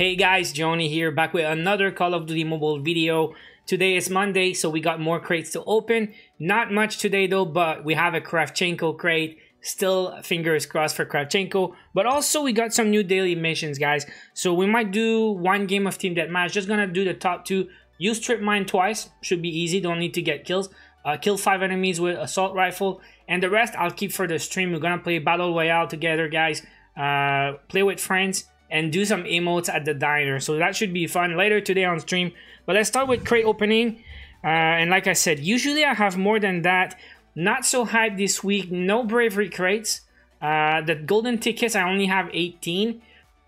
Hey guys, Johnny here, back with another Call of Duty Mobile video. Today is Monday, so we got more crates to open. Not much today though, but we have a Kravchenko crate. Still fingers crossed for Kravchenko. But also we got some new daily missions, guys. So we might do one game of Team Deathmatch. Just gonna do the top two. Use Trip Mine twice. Should be easy, don't need to get kills. Uh, kill five enemies with Assault Rifle. And the rest I'll keep for the stream. We're gonna play Battle Royale together, guys. Uh, play with friends and do some emotes at the diner. So that should be fun later today on stream. But let's start with crate opening. Uh, and like I said, usually I have more than that. Not so hyped this week. No bravery crates. Uh, the golden tickets, I only have 18.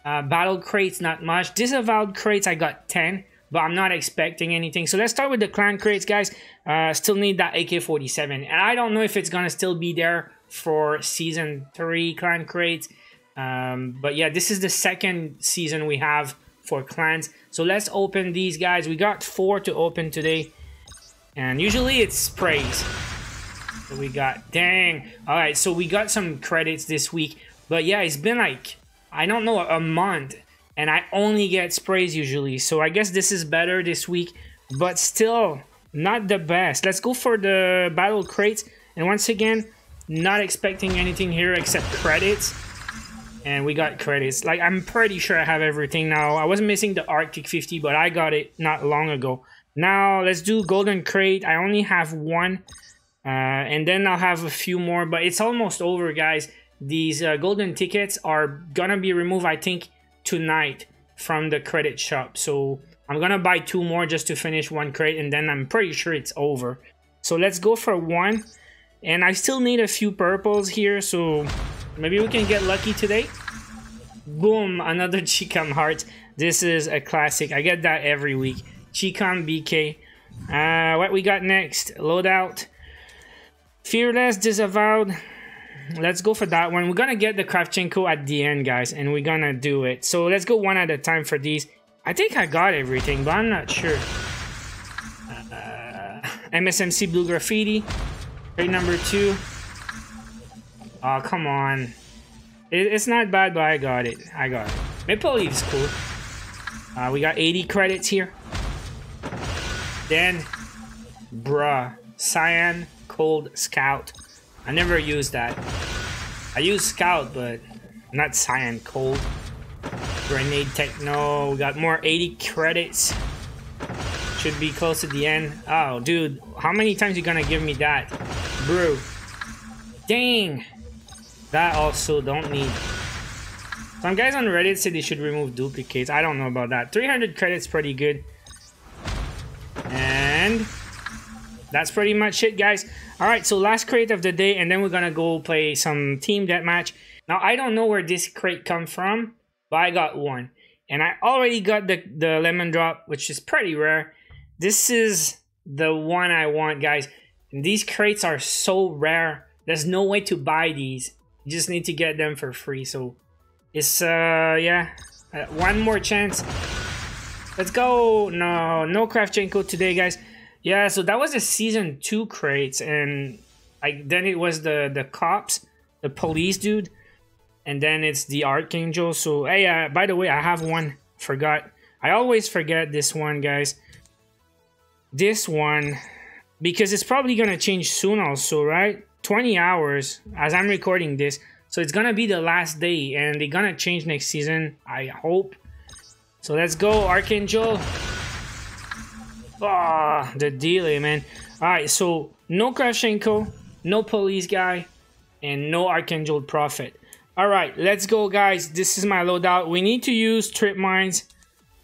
Uh, battle crates, not much. Disavowed crates, I got 10. But I'm not expecting anything. So let's start with the clan crates, guys. Uh, still need that AK-47. And I don't know if it's going to still be there for Season 3 clan crates. Um, but yeah, this is the second season we have for clans. So let's open these guys. We got four to open today. And usually it's sprays. So we got, dang. All right, so we got some credits this week. But yeah, it's been like, I don't know, a month. And I only get sprays usually. So I guess this is better this week. But still, not the best. Let's go for the battle crates. And once again, not expecting anything here except credits and we got credits. Like, I'm pretty sure I have everything now. I was missing the Arctic 50, but I got it not long ago. Now, let's do Golden Crate. I only have one, uh, and then I'll have a few more, but it's almost over, guys. These uh, golden tickets are gonna be removed, I think, tonight from the credit shop. So I'm gonna buy two more just to finish one crate, and then I'm pretty sure it's over. So let's go for one. And I still need a few purples here, so Maybe we can get lucky today. Boom, another Chicom heart. This is a classic. I get that every week. Chicom BK. Uh, what we got next? Loadout. Fearless, Disavowed. Let's go for that one. We're gonna get the Kravchenko at the end, guys, and we're gonna do it. So let's go one at a time for these. I think I got everything, but I'm not sure. Uh, MSMC Blue Graffiti. Grade number two. Oh, come on. It, it's not bad, but I got it. I got it. Maple Leaf's cool. Uh, we got 80 credits here. Then, bruh, Cyan Cold Scout. I never used that. I use Scout, but not Cyan Cold. Grenade Techno. We got more 80 credits. Should be close to the end. Oh, dude, how many times you gonna give me that? Bro. Dang. That also don't need... Some guys on Reddit said they should remove duplicates. I don't know about that. 300 credits pretty good. And... That's pretty much it, guys. Alright, so last crate of the day, and then we're gonna go play some team deathmatch. Now, I don't know where this crate come from, but I got one. And I already got the, the lemon drop, which is pretty rare. This is the one I want, guys. And these crates are so rare. There's no way to buy these. You just need to get them for free. So it's, uh, yeah, uh, one more chance. Let's go. No, no Kravchenko today, guys. Yeah, so that was the season two crates, and like then it was the the cops, the police dude, and then it's the archangel. So hey, uh, by the way, I have one. Forgot. I always forget this one, guys. This one, because it's probably gonna change soon, also, right? 20 hours as I'm recording this. So it's gonna be the last day and they're gonna change next season, I hope. So let's go, Archangel. Ah, oh, the delay, man. Alright, so no Kravchenko, no police guy, and no Archangel Prophet. Alright, let's go, guys. This is my loadout. We need to use trip mines.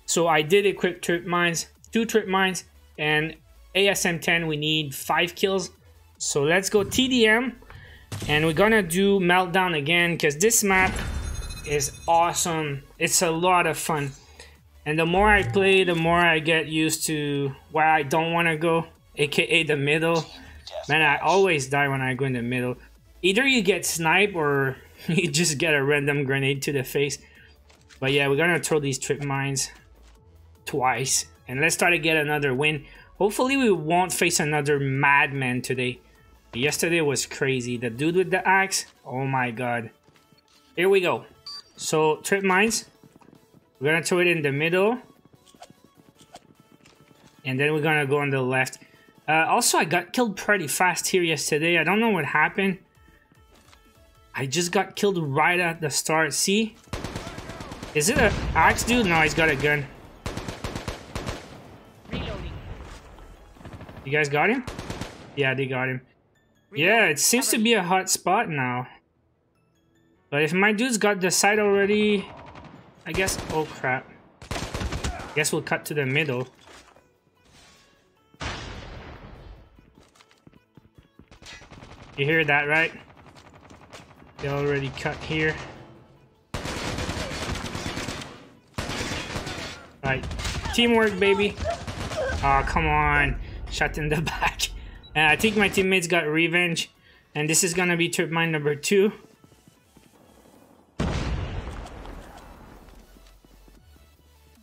So I did equip trip mines, two trip mines, and ASM-10, we need five kills. So let's go TDM and we're gonna do Meltdown again because this map is awesome. It's a lot of fun. And the more I play, the more I get used to where I don't want to go, aka the middle. Man, I always die when I go in the middle. Either you get sniped or you just get a random grenade to the face. But yeah, we're gonna throw these trip mines twice. And let's try to get another win. Hopefully we won't face another madman today. Yesterday was crazy. The dude with the axe, oh my god. Here we go. So, trip mines. We're gonna throw it in the middle. And then we're gonna go on the left. Uh, also, I got killed pretty fast here yesterday. I don't know what happened. I just got killed right at the start. See? Is it an axe dude? No, he's got a gun. Reloading. You guys got him? Yeah, they got him. Yeah, it seems to be a hot spot now. But if my dude's got the side already, I guess... Oh, crap. Guess we'll cut to the middle. You hear that, right? They already cut here. Right. Teamwork, baby. Oh, come on. Shot in the back. Uh, I think my teammates got revenge. And this is gonna be trip mine number two.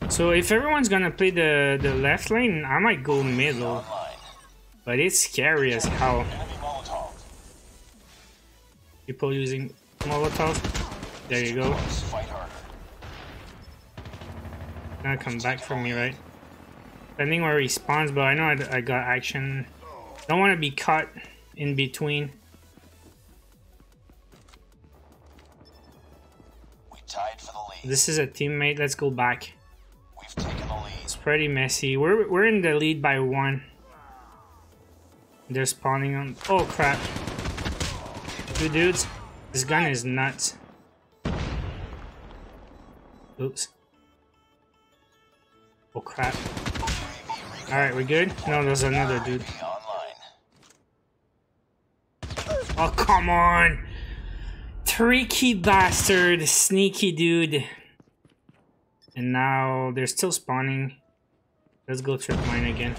So if everyone's gonna play the, the left lane, I might go middle. But it's scary as hell. People using Molotov. There you go. Gonna come back for me, right? Depending where he spawns, but I know I, I got action. Don't want to be caught in between. This is a teammate. Let's go back. It's pretty messy. We're we're in the lead by one. They're spawning on. Oh crap! Two dudes. This gun is nuts. Oops. Oh crap. Alright, we good? No, there's another dude. Oh, come on! Tricky bastard, sneaky dude. And now they're still spawning. Let's go trip mine again.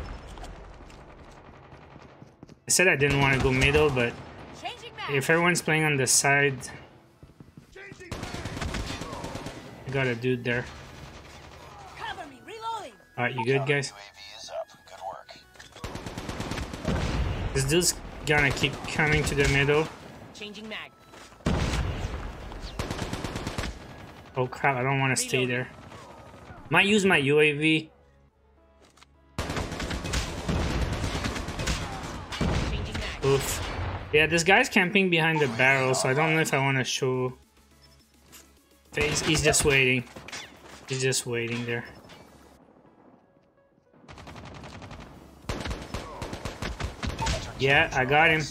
I said I didn't want to go middle, but if everyone's playing on the side... I got a dude there. Alright, you good guys? This dude's gonna keep coming to the middle. Changing mag. Oh crap, I don't want to stay there. Might use my UAV. Oof. Yeah, this guy's camping behind the barrel, so I don't know if I want to show face. He's just waiting. He's just waiting there. Yeah, I got him.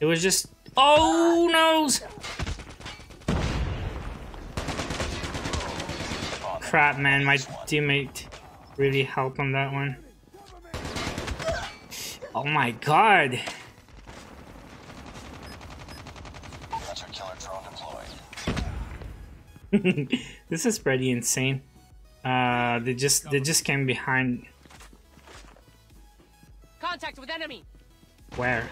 It was just... Oh, no! crap, man. My teammate really helped on that one. Oh my god. this is pretty insane. Uh, they just they just came behind. Contact with enemy. Where?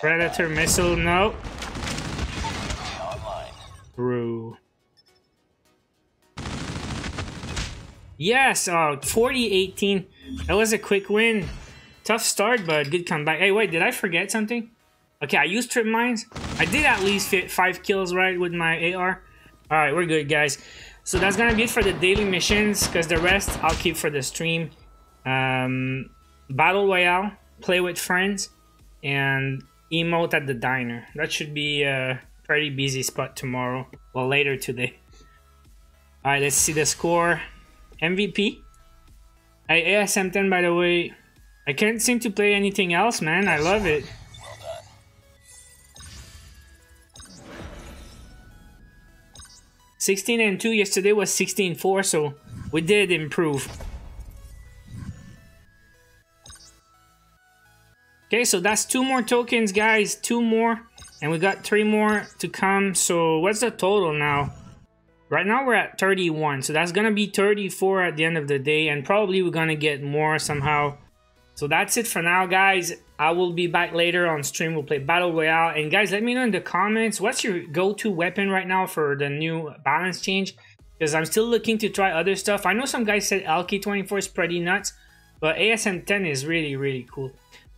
Predator missile, no. Through. Yes, uh, oh, 40-18. That was a quick win. Tough start, but good comeback. Hey, wait, did I forget something? Okay, I used trip mines. I did at least fit five kills, right, with my AR. Alright, we're good, guys. So that's gonna be it for the daily missions, because the rest I'll keep for the stream. Um, Battle Royale, play with friends, and emote at the diner. That should be a pretty busy spot tomorrow. Well, later today. Alright, let's see the score. MVP. I ASM 10 by the way. I can't seem to play anything else, man. I love it. 16 and 2 yesterday was 16 4 so we did improve. Okay so that's two more tokens guys. Two more and we got three more to come. So what's the total now? Right now we're at 31 so that's gonna be 34 at the end of the day and probably we're gonna get more somehow so that's it for now, guys. I will be back later on stream. We'll play Battle Royale. And guys, let me know in the comments, what's your go-to weapon right now for the new balance change? Because I'm still looking to try other stuff. I know some guys said LK24 is pretty nuts, but ASM 10 is really, really cool.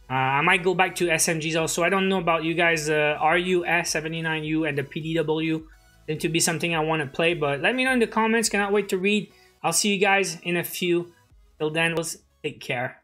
Uh, I might go back to SMGs also. I don't know about you guys. Uh, RUS 79U and the PDW seem to be something I want to play, but let me know in the comments. Cannot wait to read. I'll see you guys in a few. Till then, let's take care.